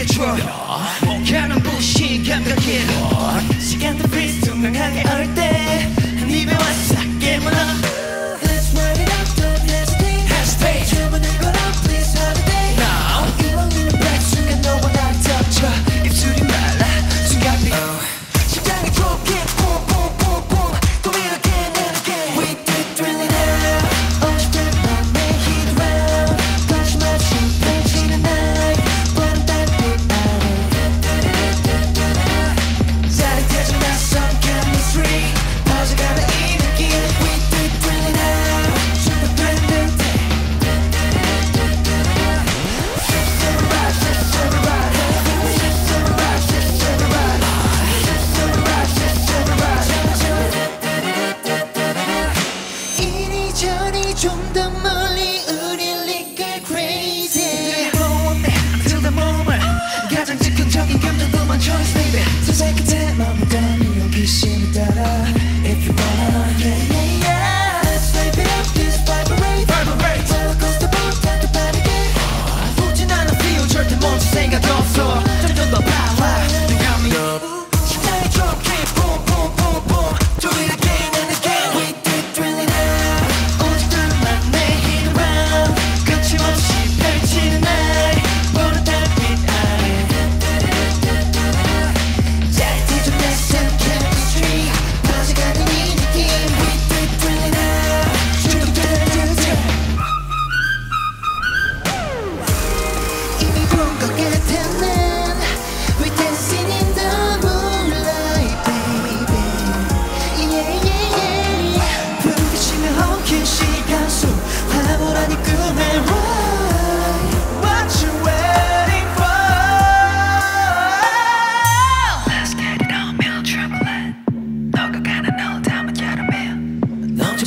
내게 줄여 목하는 부시 감각이 시간도 필수 투명하게 얼때